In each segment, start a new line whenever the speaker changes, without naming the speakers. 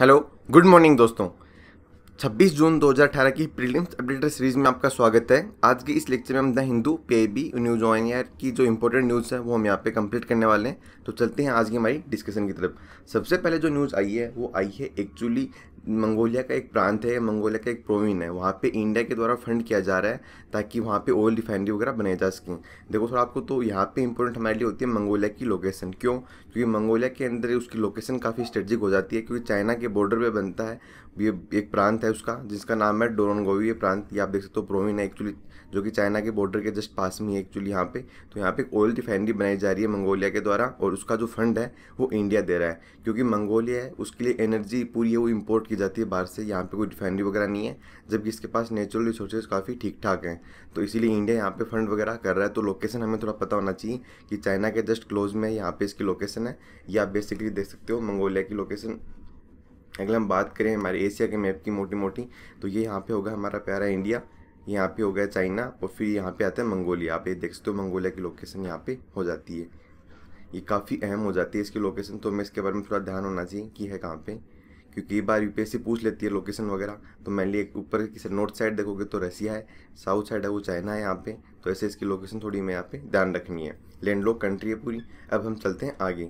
Hello, good morning दोस्तों। 26 जून 2018 की prelims updater series में आपका स्वागत है। आज के इस लेक्चर में हम द हिंदू, पे बी न्यूज़ ऑन एयर की जो इंपॉर्टेंट न्यूज़ है, वो हम यहाँ पे कंप्लीट करने वाले हैं। तो चलते हैं आज की हमारी डिस्कशन की तरफ़। सबसे पहले जो न्यूज़ आई है, वो आई है एक्चुअली मंगोलिया का एक प्रांत है, मंगोलिया का एक प्रोविन है। वहाँ पे इंडिया के द्वारा फंड किया जा रहा है ताकि वहाँ पे ऑयल रिफाइनरी वगैरह बनाई जा सकें। देखो सर आपको तो यहाँ पे इंपॉर्टेंट हमारे लिए होती है मंगोलिया की लोकेशन क्यों? क्योंकि मंगोलिया के अंदर उसकी लोकेशन काफ़ी स्ट्रेटजिक हो जाती है क्योंकि चाइना के बॉर्डर पर बनता है। ये एक प्रांत है उसका, जिसका नाम है डोरनगोवी ये प्रांत। ये आप देख सकते हो प्रोविन है एक्चुअली जो कि चाइना के बॉर्डर के जस्ट पास में है एक्चुअली यहाँ पे। तो यहाँ पे एक ऑयल रिफाइनरी बनाई जा रही है मंगोलिया के द्वारा और उसका जो फंड है वो इंडिया दे रहा है। क्योंकि मंगोलिया है, उसके लिए एनर्जी पूरी है, वो इम्पोर्ट की जाती है, बाहर से यहाँ पे कोई रिफाइनरी वगैरह नहीं है, जबकि इसके पास नेचुरल रिसोर्सेज काफ़ी ठीक ठाक हैं। तो इसीलिए इंडिया यहाँ पे फंड वगैरह कर रहा है। तो लोकेशन हमें थोड़ा पता होना चाहिए कि चाइना के जस्ट क्लोज में यहाँ पे इसकी लोकेशन है, या आप बेसिकली देख सकते हो मंगोलिया की लोकेशन अगर हम बात करें हमारे एशिया के मैप की मोटी मोटी तो ये यहाँ पर होगा हमारा प्यारा इंडिया यहाँ पे हो गया चाइना और फिर यहाँ पे आता है मंगोलिया। आप ये देख सकते हो मंगोलिया की लोकेशन यहाँ पे हो जाती है। ये काफ़ी अहम हो जाती है इसकी लोकेशन तो हमें इसके बारे में थोड़ा ध्यान होना चाहिए कि है कहाँ पे। क्योंकि कई बार यूपीएससी पूछ लेती है लोकेशन वगैरह तो मैनली एक ऊपर किसी नॉर्थ साइड देखोगे तो रसिया है साउथ साइड है, वो चाइना है यहाँ पे तो ऐसे इसकी लोकेशन थोड़ी हमें यहाँ पे ध्यान रखनी है। लैंडलॉक कंट्री है पूरी। अब हम चलते हैं आगे।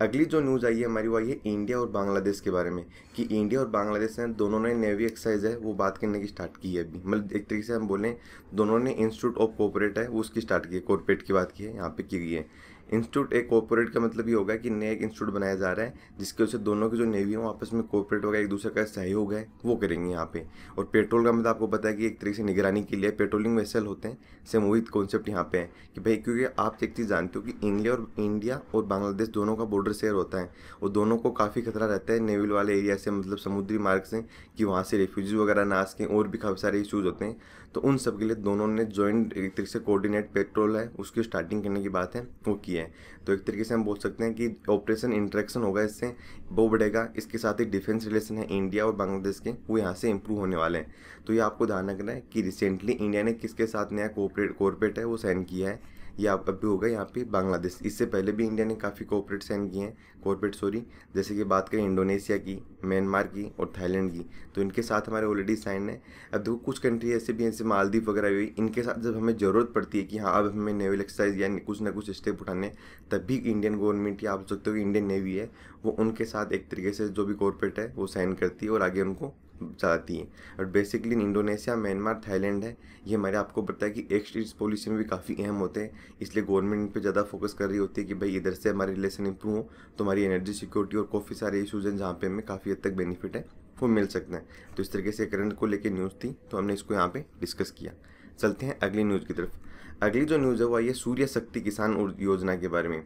अगली जो न्यूज़ आई है हमारी, वो आई है इंडिया और बांग्लादेश के बारे में, कि इंडिया और बांग्लादेश ने दोनों ने नेवी एक्सरसाइज है, वो बात करने की स्टार्ट की है अभी। मतलब एक तरीके से हम बोलें, दोनों ने इंस्टीट्यूट ऑफ़ कोऑपरेट है, वो उसकी स्टार्ट की है कॉरपोरेट की बात की है, यहाँ पे की गई है। इंस्टीट्यूट एक कोऑपरेट का मतलब ये होगा कि नया एक इंस्टीट्यूट बनाया जा रहा है, जिसकी वजह से दोनों की जो नेवी हो आपस में कोऑपरेट होगा एक दूसरे का सहयोग है, वो करेंगे यहाँ पे। और पेट्रोल का मतलब आपको पता है कि एक तरीके से निगरानी के लिए पेट्रोलिंग वेसल होते हैं सेम वही कॉन्सेप्ट यहाँ पे है कि भाई क्योंकि आप एक चीज़ जानते हो कि इंडिया और इंडिया और बांग्लादेश दोनों का बॉर्डर शेयर होता है, और दोनों को काफ़ी खतरा रहता है नेवल वाले एरिया से मतलब समुद्री मार्ग से, कि वहाँ से रेफ्यूजी वगैरह ना आ सकें और भी काफ़ी सारे इशूज़ होते हैं। तो उन सब के लिए दोनों ने ज्वाइंट एक तरीके से कोऑर्डिनेट पेट्रोल है, उसकी स्टार्टिंग करने की बात है, वो की है। तो एक तरीके से हम बोल सकते हैं कि ऑपरेशन इंट्रैक्शन होगा इससे, वो बढ़ेगा, इसके साथ ही डिफेंस रिलेशन है इंडिया और बांग्लादेश के, वो यहाँ से इंप्रूव होने वाले हैं। तो ये आपको ध्यान रखना है कि रिसेंटली इंडिया ने किसके साथ नया कॉरपोरेट है, वो साइन किया है। ये अभी होगा यहाँ पे बांग्लादेश। इससे पहले भी इंडिया ने काफ़ी कोऑपरेट साइन किए हैं। कॉर्पोरेट सॉरी जैसे कि बात करें इंडोनेशिया की, म्यांमार की और थाईलैंड की तो इनके साथ हमारे ऑलरेडी साइन है। अब देखो, कुछ कंट्री ऐसे भी हैं, जैसे मालदीव वगैरह हुई इनके साथ जब हमें ज़रूरत पड़ती है कि हाँ अब हमें नेवल एक्सरसाइज या कुछ ना कुछ स्टेप उठाने तब भी इंडियन गवर्नमेंट या आप सकते हो कि इंडियन नेवी है, वो उनके साथ एक तरीके से जो भी कॉर्पोरेट है, वो साइन करती है और आगे उनको चाहती हैं। और बेसिकली इंडोनेशिया म्यांमार थाईलैंड है। ये हमारे आपको पता है कि एक्सचेंज पॉलिसी में भी काफ़ी अहम होते हैं। इसलिए गवर्नमेंट पर ज़्यादा फोकस कर रही होती है कि भाई इधर से हमारे रिलेशन इंप्रूव हो तो हमारी एनर्जी सिक्योरिटी और काफ़ी सारे इशूज़ हैं जहाँ पे हमें काफ़ी हद तक बेनिफिट है, वो मिल सकते हैं। तो इस तरीके से करंट को लेकर न्यूज़ थी तो हमने इसको यहाँ पर डिस्कस किया। चलते हैं अगली न्यूज़ की तरफ़। अगली जो न्यूज़ है वो आई है सूर्य शक्ति किसान योजना के बारे में।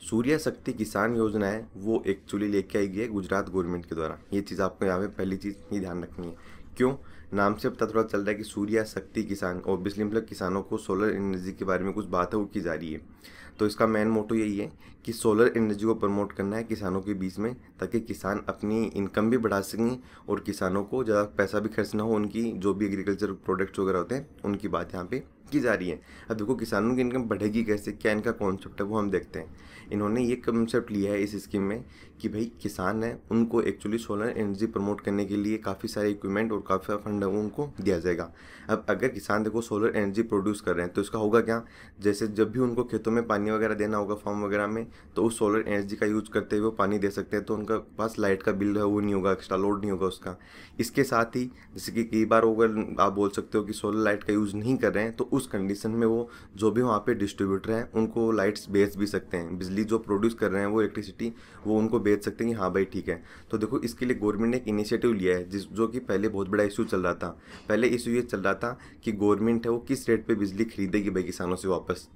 सूर्य शक्ति किसान योजना है, वो एक्चुअली लेके आई गई है गुजरात गवर्नमेंट के द्वारा। ये चीज़ आपको यहाँ पे पहली चीज़ ही ध्यान रखनी है। क्यों? नाम से पता थोड़ा चल रहा है कि सूर्य शक्ति किसान ऑब्वियसली मतलब किसानों को सोलर एनर्जी के बारे में कुछ बात है वो की जा रही है। तो इसका मेन मोटो यही है कि सोलर एनर्जी को प्रमोट करना है किसानों के बीच में, ताकि किसान अपनी इनकम भी बढ़ा सकें और किसानों को ज़्यादा पैसा भी खर्च ना हो। उनकी जो भी एग्रीकल्चर प्रोडक्ट्स वगैरह होते हैं, उनकी बात यहाँ पे की जा रही है। अब देखो, किसानों की इनकम बढ़ेगी कैसे? क्या इनका कॉन्सेप्ट है, वो हम देखते हैं। इन्होंने ये कंसेप्ट लिया है इस स्कीम में कि भाई किसान है, उनको एक्चुअली सोलर एनर्जी प्रमोट करने के लिए काफ़ी सारे इक्विपमेंट और काफ़ी सारा फंड उनको दिया जाएगा। अब अगर किसान देखो सोलर एनर्जी प्रोड्यूस कर रहे हैं तो इसका होगा क्या? जैसे जब भी उनको खेतों में पानी वगैरह देना होगा फार्म वगैरह में तो उस सोलर एनर्जी का यूज़ करते हुए पानी दे सकते हैं तो उनका पास लाइट का बिल है, वो नहीं होगा एक्स्ट्रा लोड नहीं होगा उसका। इसके साथ ही, जैसे कि कई बार अगर आप बोल सकते हो कि सोलर लाइट का यूज़ नहीं कर रहे हैं तो उस कंडीशन में वो जो भी वहाँ पे डिस्ट्रीब्यूटर हैं, उनको लाइट्स बेच भी सकते हैं। बिजली जो प्रोड्यूस कर रहे हैं, वो इलेक्ट्रिसिटी वो उनको बेच सकते हैं कि हाँ भाई ठीक है। तो देखो, इसके लिए गवर्नमेंट ने एक इनिशिएटिव लिया है, जिस, जो कि पहले बहुत बड़ा इशू चल रहा था। पहले इशू ये चल रहा था कि गवर्नमेंट है वो किस रेट पर बिजली खरीदेगी भाई किसानों से वापस।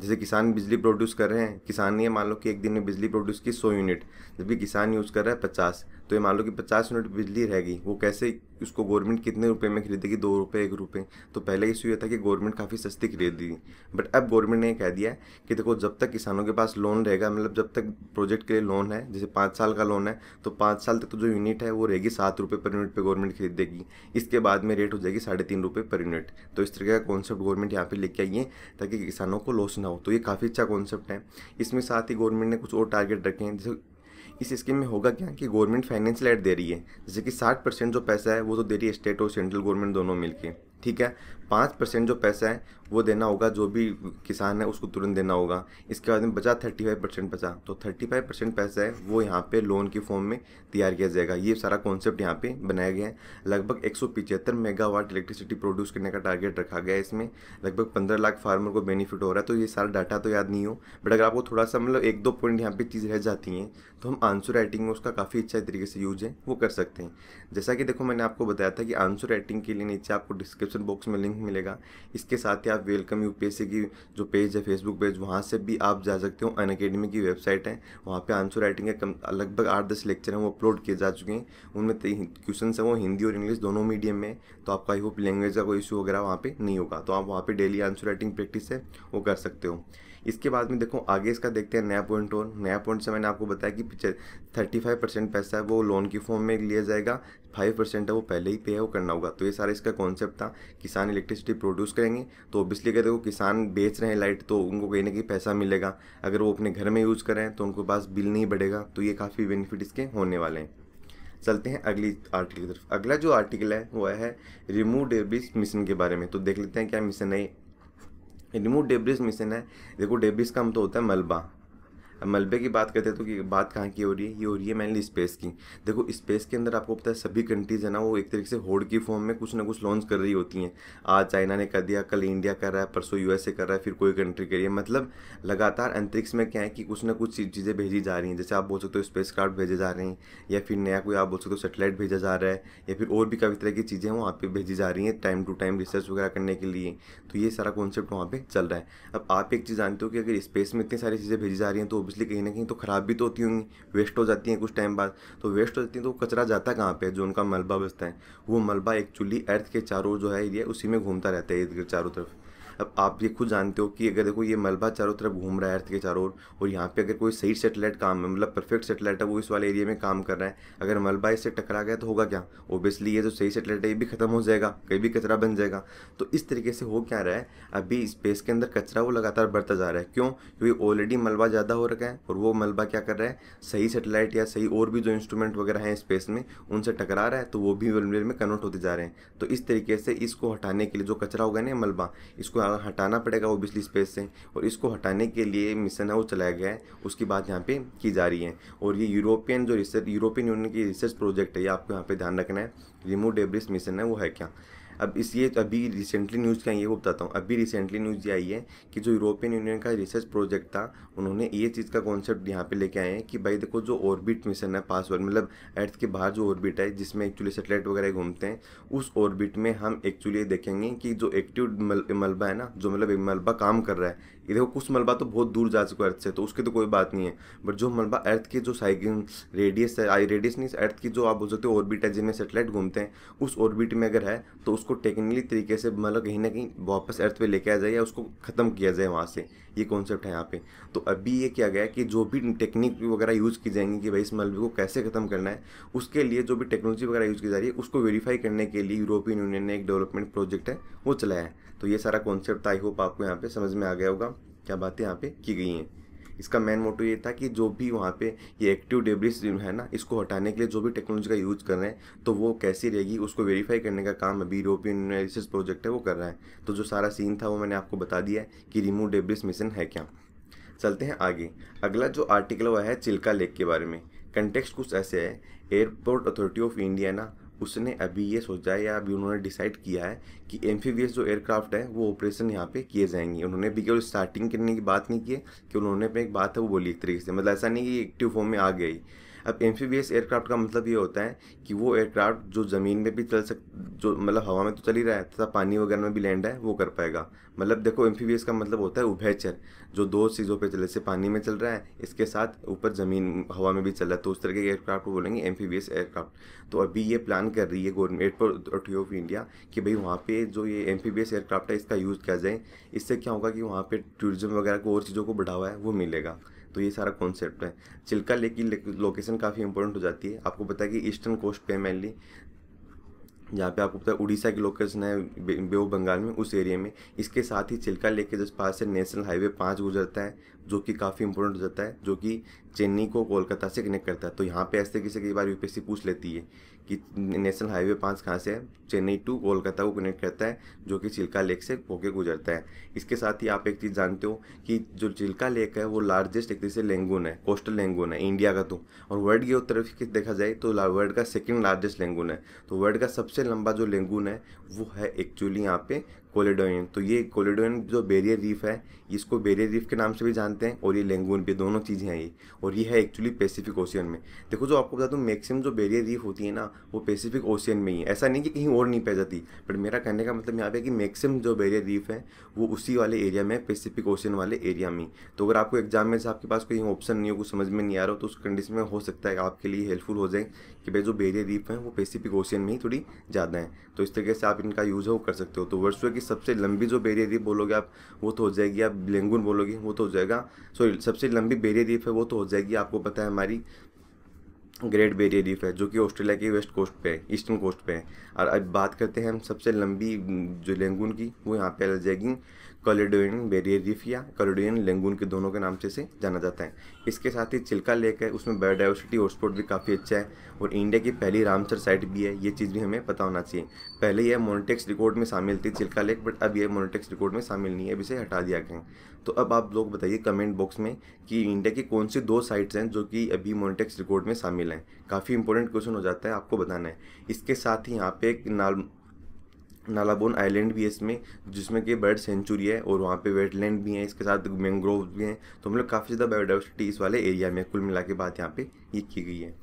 जैसे किसान बिजली प्रोड्यूस कर रहे हैं, किसान ये मान लो कि एक दिन में बिजली प्रोड्यूस की सौ यूनिट जबकि किसान यूज़ कर रहा है पचास। तो ये मान लो कि पचास यूनिट बिजली रहेगी, वो कैसे उसको गवर्नमेंट कितने रुपए में खरीदेगी? दो रुपये एक रुपये तो पहले इशू ये था कि गवर्नमेंट काफ़ी सस्ती खरीद दी बट अब गवर्नमेंट ने कह दिया कि देखो, जब तक किसानों के पास लोन रहेगा मतलब जब तक प्रोजेक्ट के लिए लोन है, जैसे पाँच साल का लोन है तो पाँच साल तक तो जो यूनिट है, वो रहेगी सात रुपये पर यूनिट पर गवर्नमेंट खरीदेगी। इसके बाद में रेट हो जाएगी साढ़े तीन रुपये पर यूनिट तो इस तरीके का कॉन्सेप्ट गवर्नमेंट यहाँ पर लेके आई है, ताकि किसानों को लॉस ना हो। तो ये काफ़ी अच्छा कॉन्सेप्ट है। इसमें साथ ही गवर्नमेंट ने कुछ और टारगेट रखे हैं, जैसे इस स्कीम में होगा क्या कि गवर्नमेंट फाइनेंशियल एड दे रही है? जैसे कि साठ परसेंट जो पैसा है, वो तो दे रही है स्टेट और सेंट्रल गवर्नमेंट दोनों मिलके। ठीक है? पाँच परसेंट जो पैसा है, वो देना होगा, जो भी किसान है, उसको तुरंत देना होगा। इसके बाद में बचा थर्टी फाइव परसेंट बचा तो थर्टी फाइव परसेंट पैसा है, वो यहाँ पे लोन के फॉर्म में तैयार किया जाएगा। ये सारा कॉन्सेप्ट यहाँ पे बनाया गया है। लगभग एक सौ पिचहत्तर मेगावाट इलेक्ट्रिसिटी प्रोड्यूस करने का टारगेट रखा गया है इसमें। लगभग पंद्रह लाख फार्मर को बेनिफिट हो रहा है। तो ये सारा डाटा तो याद नहीं हो। बट अगर आपको थोड़ा सा मतलब एक दो पॉइंट यहाँ पर चीज़ रह जाती हैं तो हम आंसर राइटिंग में उसका काफ़ी अच्छा तरीके से यूज़ है, वो कर सकते हैं। जैसा कि देखो मैंने आपको बताया था कि आंसर राइटिंग के लिए नीचे आपको डिस्क्रिप्शन बॉक्स में लिंक मिलेगा। इसके साथ ही आप वेलकम यूपीएससी की जो पेज है फेसबुक पेज वहाँ से भी आप जा सकते हो। अन अकेडमी की वेबसाइट है। वहाँ पे आंसर राइटिंग के लगभग आठ दस लेक्चर हैं, वो अपलोड किए जा चुके हैं। उनमें क्वेश्चन है वो हिंदी और इंग्लिश दोनों मीडियम में। तो आपका आई होप लैंग्वेज का कोई इशू वगैरह वहाँ पे नहीं होगा। तो आप वहाँ पर डेली आंसर राइटिंग प्रैक्टिस है, वो कर सकते हो। इसके बाद में देखो, आगे इसका देखते हैं नया पॉइंट और नया पॉइंट से मैंने आपको बताया कि थर्टी फाइव परसेंट पैसा है, वो लोन की फॉर्म में लिया जाएगा। फाइव परसेंट है, वो पहले ही पे है वो करना होगा। तो ये सारा इसका कॉन्सेप्ट था। किसान इलेक्ट्रिसिटी प्रोड्यूस करेंगे। तो ऑब्वियसली अगर देखो किसान बेच रहे हैं लाइट तो उनको कहीं ना कहीं पैसा मिलेगा। अगर वो अपने घर में यूज़ करें तो उनके पास बिल नहीं बढ़ेगा। तो ये काफ़ी बेनिफिट इसके होने वाले हैं। चलते हैं अगली आर्टिकल की तरफ़। अगला जो आर्टिकल है, वो है रिमूव डेब्रिज मिशन के बारे में। तो देख लेते हैं क्या मिशन है रिमूव डेब्रिज मिशन है। देखो डेब्रिज का हम तो होता है मलबा। मलबे की बात करते हैं तो कि बात कहाँ की हो रही है? ये हो रही है मैनली स्पेस की। देखो स्पेस के अंदर आपको पता है सभी कंट्रीज़ है ना, वो एक तरीके से होड़ की फॉर्म में कुछ ना कुछ लॉन्च कर रही होती हैं। आज चाइना ने कर दिया, कल इंडिया कर रहा है, परसों यूएसए कर रहा है, फिर कोई कंट्री कर रही है। मतलब लगातार अंतरिक्ष में क्या है कि कुछ ना कुछ चीज़ें भेजी जा रही हैं। जैसे आप बोल सकते हो स्पेस क्राफ्ट भेजे जा रहे हैं, या फिर नया कोई आप बोल सकते हो सेटेलाइट भेजा जा रहा है, या फिर और भी काफ़ी तरह की चीज़ें वहाँ पर भेजी जा रही हैं टाइम टू टाइम रिसर्च वगैरह करने के लिए। तो ये सारा कॉन्सेप्ट वहाँ पर चल रहा है। अब आप एक चीज़ जानते हो कि अगर स्पेस में इतनी सारी चीज़ें भेजी जा रही हैं तो ऑब्वियसली कहीं ना कहीं तो ख़राब भी तो होती होंगी वेस्ट हो जाती हैं कुछ टाइम बाद। तो वेस्ट हो जाती हैं तो कचरा जाता है कहाँ पर जो उनका मलबा बचता है, वो मलबा एक्चुअली अर्थ के चारों जो है एरिया उसी में घूमता रहता है चारों तरफ़। अब आप ये खुद जानते हो कि अगर देखो ये मलबा चारों तरफ़ घूम रहा है अर्थ के चारों ओर, और यहाँ पे अगर कोई सही सेटेलाइट काम है मतलब परफेक्ट सेटेलाइट है, वो इस वाले एरिया में काम कर रहा है। अगर मलबा इससे टकरा गया तो होगा क्या? ओबियसली ये जो सही सेटेलाइट है, ये भी खत्म हो जाएगा, कहीं भी कचरा बन जाएगा। तो इस तरीके से हो क्या रहा है? अभी स्पेस के अंदर कचरा वो लगातार बढ़ता जा रहा है। क्यों? क्योंकि ऑलरेडी मलबा ज़्यादा हो रखा है, और वो मलबा क्या कर रहा है? सही सेटेलाइट या सही और भी जो इंस्ट्रूमेंट वगैरह हैं स्पेस में, उनसे टकरा रहा है तो वो भी वलमेर में कन्वर्ट होते जा रहे हैं। तो इस तरीके से इसको हटाने के लिए जो कचरा होगा ना मलबा, इसको हटाना पड़ेगा जाएगा ओबियसली स्पेस से और इसको हटाने के लिए मिशन है, वो चलाया गया है। उसकी बात यहाँ पे की जा रही है। और ये यूरोपियन जो रिसर्च, यूरोपियन यूनियन की रिसर्च प्रोजेक्ट है, ये आपको यहाँ पे ध्यान रखना है। रिमोट डेब्रिस मिशन है, वो है क्या? अब इस ये अभी रिसेंटली न्यूज़ क्या ये वो बताता हूँ। अभी रिसेंटली न्यूज़ ये आई है कि जो यूरोपियन यूनियन का रिसर्च प्रोजेक्ट था, उन्होंने ये चीज़ का कॉन्सेप्ट यहाँ पे लेके आए हैं कि भाई देखो जो ऑर्बिट मिशन है पासवर्ड मतलब अर्थ के बाहर जो ऑर्बिट है, जिसमें एक्चुअली सेटेलाइट वगैरह घूमते हैं, उस ऑर्बिट में हम एक्चुअली देखेंगे कि जो एक्टिव मलबा है ना, जो मतलब मलबा काम कर रहा है ये देखो, कुछ मलबा तो बहुत दूर जा चुका है अर्थ से तो उसकी तो कोई बात नहीं है। बट जो मलबा अर्थ के जो साइकिल रेडियस है आई रेडियस नहीं अर्थ की जो आप बोल सकते हो ऑर्बिट है जिनमें सेटेलाइट घूमते हैं, उस ऑर्बिट में अगर है तो उसको टेक्निकली तरीके से मतलब कहीं ना कहीं वापस अर्थ पर लेके आ जाए या उसको ख़त्म किया जाए वहाँ से। ये कॉन्सेप्ट है यहाँ पे। तो अभी ये किया गया कि जो भी टेक्निक वगैरह यूज़ की जाएँगी कि भाई इस मलबे को कैसे ख़त्म करना है, उसके लिए जो भी टेक्नोलॉजी वगैरह यूज़ की जा रही है, उसको वेरीफाई करने के लिए यूरोपियन यूनियन ने एक डेवलपमेंट प्रोजेक्ट है, वो चलाया है। तो ये सारा कॉन्सेप्ट आई होप आपको यहाँ पे समझ में आ गया होगा, क्या बातें यहाँ पे की गई हैं। इसका मेन मोटिव ये था कि जो भी वहाँ पे ये एक्टिव डेब्रिस है ना, इसको हटाने के लिए जो भी टेक्नोलॉजी का यूज़ कर रहे हैं तो वो कैसी रहेगी, उसको वेरीफाई करने का काम अभी यूरोपियन रिसर्च प्रोजेक्ट है, वो कर रहा है। तो जो सारा सीन था वो मैंने आपको बता दिया है कि रिमूव डेब्रिस मिशन है क्या। चलते हैं आगे। अगला जो आर्टिकल हुआ है चिल्का लेक के बारे में। कंटेक्स्ट कुछ ऐसे है। एयरपोर्ट अथॉरिटी ऑफ़ इंडिया ना उसने अभी ये सोचा है या अभी उन्होंने डिसाइड किया है कि एम्फीवियस जो एयरक्राफ्ट है, वो ऑपरेशन यहाँ पे किए जाएँगे। उन्होंने भी केवल स्टार्टिंग करने की बात नहीं की है कि उन्होंने पे एक बात है, वो बोली एक तरीके से। मतलब ऐसा नहीं कि एक्टिव फॉर्म में आ गई अब एम्फीबियस एयरक्राफ्ट का मतलब ये होता है कि वो एयरक्राफ्ट जो ज़मीन में भी चल सक, जो मतलब हवा में तो चल ही रहा है, तथा पानी वगैरह में भी लैंड है, वो कर पाएगा। मतलब देखो एम्फीबियस का मतलब होता है उभयचर, जो दो चीज़ों पे चले, जैसे पानी में चल रहा है, इसके साथ ऊपर ज़मीन हवा में भी चल रहा है तो उस तरह के एयरक्राफ्ट को बोलेंगे एम्फीबियस एयरक्राफ्ट तो अभी ये प्लान कर रही है government airport authority of India कि भाई वहाँ पे जो ये एम्फीबियस एयरक्राफ्ट है, इसका यूज़ किया जाए। इससे क्या होगा कि वहाँ पे टूरिज़्म वगैरह को और चीज़ों को बढ़ावा है, वो मिलेगा। तो ये सारा कॉन्सेप्ट है। चिल्का लेक की लोकेशन काफ़ी इंपॉर्टेंट हो जाती है। आपको पता है कि ईस्टर्न कोस्ट पे मेनली जहाँ पे आपको पता है उड़ीसा की लोकेशन है, बे ऑफ़ बंगाल में, उस एरिया में। इसके साथ ही चिल्का लेक के जस्ट पास से नेशनल हाईवे पाँच गुजरता है, जो कि काफ़ी इंपॉर्टेंट हो जाता है, जो कि चेन्नई को कोलकाता से कनेक्ट करता है। तो यहाँ पे ऐसे किसी कई बार यूपीएससी पूछ लेती है कि नेशनल हाईवे पाँच कहाँ से है? चेन्नई टू कोलकाता को कनेक्ट करता है, जो कि चिल्का लेक से होके गुजरता है। इसके साथ ही आप एक चीज़ जानते हो कि जो चिल्का लेक है, वो लार्जेस्ट एक तरह से लेंगून है कोस्टल लेंगून है इंडिया का तो। और वर्ल्ड की तरफ़ देखा जाए तो वर्ल्ड का सेकेंड लार्जेस्ट लेंगून है। तो वर्ल्ड का सबसे लंबा जो लेंगून है, वो है एक्चुअली यहाँ पे कोलेडोइन। तो ये कोलेडोइन जो बेरियर रीफ है, इसको बेरियर रीफ के नाम से भी जानते हैं और ये लेंगून भी, दोनों चीज़ें हैं ये। और ये है एक्चुअली पैसिफिक ओशियन में। देखो जो आपको बता दूँ मैक्सिमम जो बेरियर रीफ होती है ना, वो पैसिफिक ओशियन में ही है। ऐसा नहीं कि कहीं और नहीं पाई जाती बट मेरा कहने का मतलब यहाँ पे कि मैक्सिमम जो बेरियर रीफ है, वो उसी वाले एरिया में पैसिफिक ओशियन वाले एरिया में तो अगर आपको एग्ज़ाम में से आपके पास कोई ऑप्शन नहीं हो, कुछ समझ में नहीं आ रहा हो तो उस कंडीशन में हो सकता है आपके लिए हेल्पफुल हो जाए कि भाई जो बेरियर रीफ है, वो पैसिफिक ओशियन में ही थोड़ी ज़्यादा है। तो इस तरीके से आप इनका यूज़ है, कर सकते हो। तो वर्षों की सबसे लंबी जो बेरियर रीफ बोलोगे आप, वो तो हो जाएगी, आप लेंगुन बोलोगे, वो तो हो जाएगा। सॉरी सबसे लंबी बेरियर रीफ है, वो तो हो जाएगी, आपको पता है हमारी ग्रेट बेरियर रीफ है, जो कि ऑस्ट्रेलिया के वेस्ट कोस्ट पे है ईस्टर्न कोस्ट पे है। और अब बात करते हैं हम सबसे लंबी, जो लेंगुन की, वो यहाँ पे आ जाएगी। कॉलिडोइन बेरियर रीफ या कॉलिडोइन लेंगुन के दोनों के नाम से से जाना जाता है। इसके साथ ही चिल्का लेक है उसमें बायोडाइवर्सिटी हॉटस्पॉट भी काफ़ी अच्छा है और इंडिया की पहली रामसर साइट भी है। ये चीज़ भी हमें पता होना चाहिए। पहले यह मोनिटेक्स रिकॉर्ड में शामिल थी चिल्का लेक, बट अब यह मोनिटेक्स रिकॉर्ड में शामिल नहीं है, अब इसे हटा दिया गया तो अब आप लोग बताइए कमेंट बॉक्स में कि इंडिया की कौन सी दो साइट्स हैं जो कि अभी मोनिटेक्स रिकॉर्ड में शामिल हैं। काफ़ी इंपॉर्टेंट क्वेश्चन हो जाता है, आपको बताना है। इसके साथ ही यहाँ पे एक नालाबोन आइलैंड भी है इसमें, जिसमें कि बर्ड सेंचुरी है और वहाँ पे वेटलैंड भी हैं, इसके साथ मैंग्रोव भी हैं। तो मतलब काफ़ी ज़्यादा बायोडाइवर्सिटी इस वाले एरिया में, कुल मिला के बात यहाँ पे ये की गई है।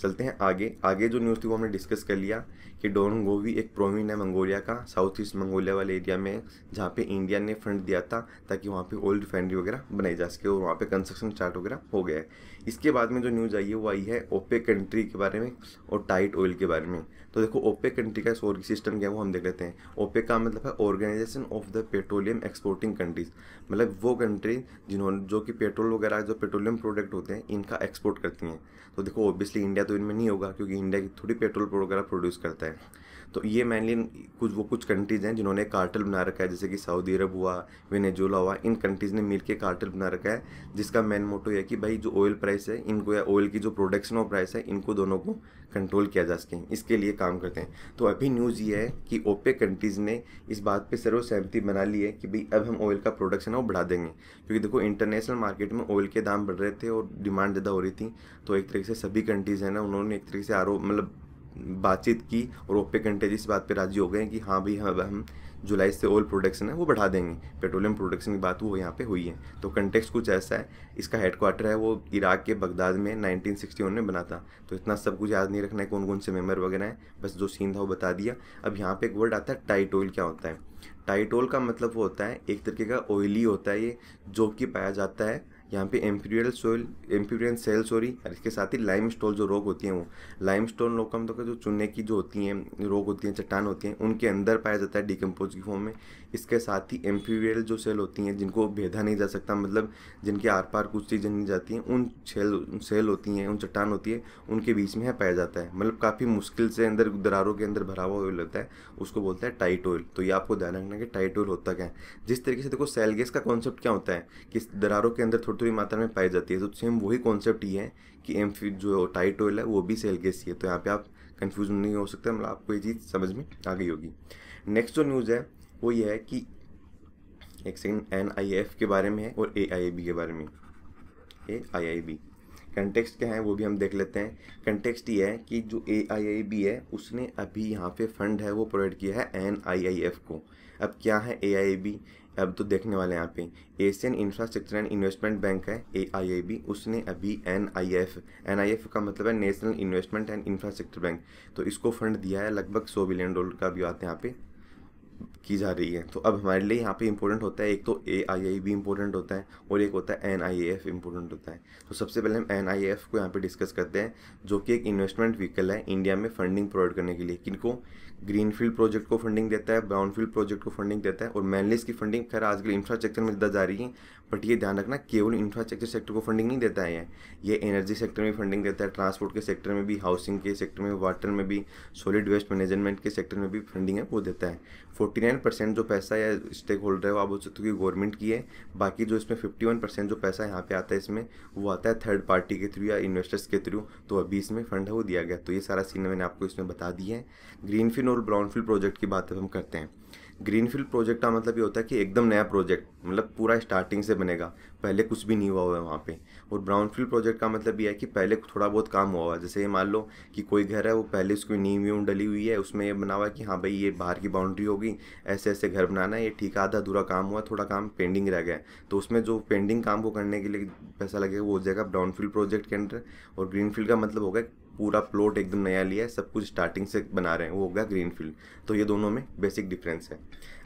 चलते हैं आगे। आगे जो न्यूज़ थी वो हमने डिस्कस कर लिया कि डोन गोवी एक प्रोविन है मंगोलिया का साउथ ईस्ट मंगोलिया वाले एरिया में जहाँ पे इंडिया ने फंड दिया था ताकि वहाँ पे ओल्ड रिफाइनरी वगैरह बनाई जा सके और वहाँ पे कंस्ट्रक्शन स्टार्ट वगैरह हो गया है। इसके बाद में जो न्यूज़ आई है, वो आई है ओपे कंट्री के बारे में और टाइट ऑयल के बारे में। तो देखो ओपे कंट्री का सिस्टम क्या है, वो हम देख लेते हैं। ओपे का मतलब है organization of the petroleum exporting countries मतलब वो कंट्री जिन्होंने जो कि पेट्रोल वगैरह जो पेट्रोलियम प्रोडक्ट होते हैं, इनका एक्सपोर्ट करती हैं। तो देखो ऑब्वियसली इंडिया तो इनमें नहीं होगा, क्योंकि इंडिया की थोड़ी पेट्रोल वगैरह प्रोड्यूस करता है। तो ये मेनली कुछ, वो कुछ कंट्रीज़ हैं जिन्होंने कार्टल बना रखा है, जैसे कि सऊदी अरब हुआ वेनेजुला हुआ, इन कंट्रीज़ ने मिलकर कार्टल बना रखा है, जिसका मेन मोटो है कि भाई जो ऑयल प्राइस है, इनको या ऑयल की जो प्रोडक्शन और प्राइस है, इनको दोनों को कंट्रोल किया जा सके, इसके लिए काम करते हैं। तो अभी न्यूज़ ये है कि ओपे कंट्रीज़ ने इस बात पर सर्वसहमति बना ली है कि भाई अब हम ऑयल का प्रोडक्शन है, वो बढ़ा देंगे। क्योंकि देखो इंटरनेशनल मार्केट में ऑयल के दाम बढ़ रहे थे और डिमांड ज़्यादा हो रही थी तो एक तरीके से सभी कंट्रीज़ हैं ना, उन्होंने एक तरीके से आरोप मतलब बातचीत की और ओपे कंट्रीज़ इस बात पे राज़ी हो गए कि हाँ भाई हाँ हम जुलाई से ऑयल प्रोडक्शन है, वो बढ़ा देंगे। पेट्रोलियम प्रोडक्शन की बात वो यहाँ पे हुई है। तो कंटेक्स कुछ ऐसा है, इसका हेडक्वार्टर है वो इराक के बगदाद में 1961 में बना था। तो इतना सब कुछ याद नहीं रखना है कौन कौन से मेंबर वगैरह हैं, बस जो सीन था वो बता दिया। अब यहाँ पे एक वर्ड आता है टाइट ऑयल क्या होता है? टाइट ऑयल का मतलब वो होता है, एक तरीके का ऑयली होता है ये, जो कि पाया जाता है यहाँ पे Amperian soil empyrean cell sorry और इसके साथ ही लाइम स्टोन जो रोग होती हैं वो। लाइम स्टोन रोग का मतलब जो चुनने की जो होती हैं, रोग होती हैं, चट्टान होती हैं, उनके अंदर पाया जाता है डिकम्पोज की फॉर्म में। इसके साथ ही एम्पीरियल जो सेल होती हैं, जिनको भेदा नहीं जा सकता मतलब जिनके आर पार कुछ चीज़ें नहीं जाती हैं, उन सेल सेल होती हैं, उन चट्टान होती है, उनके बीच में है, पाया जाता है। मतलब काफ़ी मुश्किल से अंदर, दरारों के अंदर भरा हुआ ऑयल होता है, उसको बोलता है टाइट ऑयल तो ये आपको ध्यान रखना कि टाइट ऑयल होता क्या है। जिस तरीके से देखो सेल गैस का कॉन्सेप्ट क्या होता है? कि दरारों के अंदर थोड़ी मात्रा में पाई जाती है। तो सेम वही कॉन्सेप्ट ही है कि एम जो टाइट ऑयल है, वो भी सेल गैस ही है। तो यहाँ पे आप कन्फ्यूज़ नहीं हो सकते मतलब आपको ये चीज़ समझ में आ गई होगी। नेक्स्ट जो न्यूज़ है, वो ये है कि एक सेकेंड एन आई एफ़ के बारे में है और ए आई बी के बारे में। ए आई आई बी कंटेक्स्ट क्या है, वो भी हम देख लेते हैं। कंटेक्स्ट ये है कि जो ए आई आई बी है, उसने अभी यहाँ पे फंड है, वो प्रोवाइड किया है एन आई आई एफ़ को। अब क्या है ए आई बी अब तो देखने वाले यहाँ पे Asian infrastructure and investment bank है ए आई आई बी उसने अभी N I I F N I I मतलब है national investment and infrastructure bank तो इसको फंड दिया है लगभग सौ बिलियन डॉलर का भी हैं यहाँ पे। की जा रही है। तो अब हमारे लिए यहाँ पे इंपॉर्टेंट होता है, एक तो ए आई आई बी इंपॉर्टेंट होता है और एक होता है एन आई एफ़ इंपॉर्टेंट होता है। तो सबसे पहले हम एन आई एफ़ को यहाँ पे डिस्कस करते हैं, जो कि एक इन्वेस्टमेंट व्हीकल है इंडिया में फंडिंग प्रोवाइड करने के लिए। किनको? ग्रीनफील्ड प्रोजेक्ट को फंडिंग देता है ब्राउनफील्ड प्रोजेक्ट को फंडिंग देता है और मैनली इसकी फंडिंग खैर आजकल इंफ्रास्ट्रक्चर में ज़्यादा जा रही है बट ये ध्यान रखना केवल इंफ्रास्ट्रक्चर सेक्टर को फंडिंग नहीं देता है ये। एनर्जी सेक्टर में फंडिंग देता है ट्रांसपोर्ट के सेक्टर में भी हाउसिंग के सेक्टर में वाटर में भी सॉलिड वेस्ट मैनेजमेंट के सेक्टर में भी फंडिंग है, वो देता है। फोर्टी नाइन परसेंट जो पैसा या स्टेक होल्डर है वो आप बोल सकते हो कि गवर्नमेंट की है। बाकी जो इसमें फिफ्टी वन परसेंट जो पैसा यहाँ पे आता है इसमें, वो आता है थर्ड पार्टी के थ्रू या इन्वेस्टर्स के थ्रू तो अभी इसमें फंड है, वो दिया गया। तो ये सारा सीन मैंने आपको इसमें बता दिया है। ग्रीनफील्ड और ब्राउनफील्ड प्रोजेक्ट की बात हम करते हैं। ग्रीनफील्ड प्रोजेक्ट का मतलब ये होता है कि एकदम नया प्रोजेक्ट मतलब पूरा स्टार्टिंग से बनेगा, पहले कुछ भी नहीं हुआ हुआ है वहाँ पे। और ब्राउनफील्ड प्रोजेक्ट का मतलब ये है कि पहले थोड़ा बहुत काम हुआ हुआ है। जैसे ये मान लो कि कोई घर है, वो पहले उसकी नींव वीम डली हुई है, उसमें ये बना हुआ है कि हाँ भाई, ये बाहर की बाउंड्री होगी ऐसे ऐसे घर बनाना है, ये ठीक आधा अधूरा काम हुआ, थोड़ा काम पेंडिंग रह गया तो उसमें जो पेंडिंग काम को करने के लिए पैसा लगेगा, वो हो जाएगा ब्राउनफील्ड प्रोजेक्ट के अंदर। और ग्रीनफील्ड का मतलब होगा पूरा प्लॉट एकदम नया लिया है, सब कुछ स्टार्टिंग से बना रहे हैं, वो हो गया ग्रीन फ़ील्ड तो ये दोनों में बेसिक डिफरेंस है.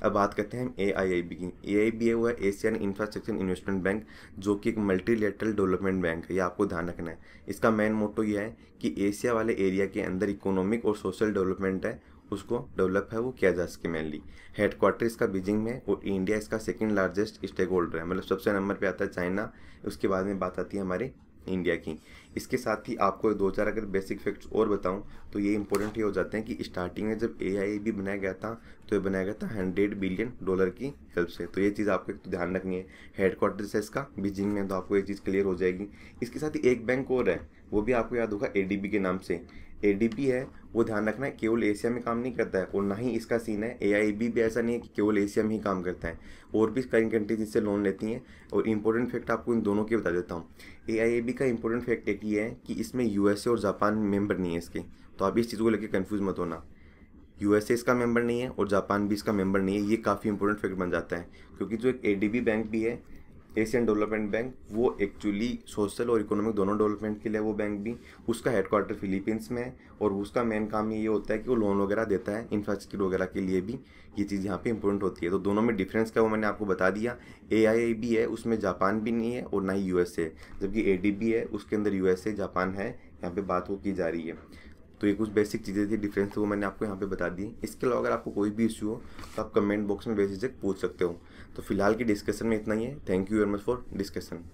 अब बात करते हैं ए आई आई बी की. ए आई बी है, वो है एशियन इंफ्रास्ट्रक्चर इन्वेस्टमेंट बैंक जो कि एक मल्टीलेटरल डेवलपमेंट बैंक है, ये आपको ध्यान रखना है. इसका मेन मोटो ये है कि एशिया वाले एरिया के अंदर इकोनॉमिक और सोशल डेवलपमेंट है, उसको डेवलप है, वो किया जा सके मेनली हेडक्वार्टर इसका बीजिंग में और इंडिया इसका सेकंड लार्जेस्ट स्टेक होल्डर है. मतलब सबसे नंबर पे आता है चाइना उसके बाद में बात आती है हमारे इंडिया की। इसके साथ ही आपको दो चार अगर बेसिक फैक्ट्स और बताऊँ तो ये इंपॉर्टेंट ये हो जाते हैं कि स्टार्टिंग में जब ए भी बनाया गया था तो ये बनाया गया था हंड्रेड बिलियन डॉलर की हेल्प से। तो ये चीज़ आपको एक तो ध्यान रखनी है। हेडक्वार्टर से इसका बीजिंग में तो आपको ये चीज़ क्लियर हो जाएगी। इसके साथ ही एक बैंक और है, वो भी आपको याद होगा एडीबी के नाम से। एडीबी है, वो ध्यान रखना है, केवल एशिया में काम नहीं करता है, और ना ही इसका सीन है एआईबी भी ऐसा नहीं है कि केवल एशिया में ही काम करता है। और भी कई कंट्रीज़ इससे लोन लेती हैं, और इंपॉर्टेंट फैक्ट आपको इन दोनों के बता देता हूँ। ए का इंपॉर्टेंट फैक्ट एक ये है कि इसमें यूएसए और जापान मेंबर नहीं है इसके। तो आप इस चीज़ को लेकर कन्फ्यूज़ मत होना। यूएसए इसका मेंबर नहीं है और जापान भी इसका मेंबर नहीं है। ये काफ़ी इंपॉर्टेंट फैक्ट बन जाता है। क्योंकि जो एक एडीबी बैंक भी है एशियन डेवलपमेंट बैंक, वो एक्चुअली सोशल और इकोनॉमिक दोनों डेवलपमेंट के लिए वो बैंक भी, उसका हेडक्वार्टर फिलीपींस में है और उसका मेन काम ये होता है कि वो लोन वगैरह देता है इंफ्रास्ट्रक्चर वगैरह के लिए भी ये चीज़ यहाँ पे इंपॉर्टेंट होती है। तो दोनों में डिफरेंस क्या वो मैंने आपको बता दिया। ए भी है, उसमें जापान भी नहीं है और ना ही यू जबकि ए डी बी है, उसके अंदर यू एस ए जापान है, यहाँ पर बात वो की जा रही है। तो ये कुछ बेसिक चीज़ें थी डिफरेंस थे वो मैंने आपको यहाँ पे बता दी। इसके अलावा अगर आपको कोई भी इशू हो तो आप कमेंट बॉक्स में बेसिक पूछ सकते हो। तो फ़िलहाल की डिस्कशन में इतना ही है। Thank you very much for discussion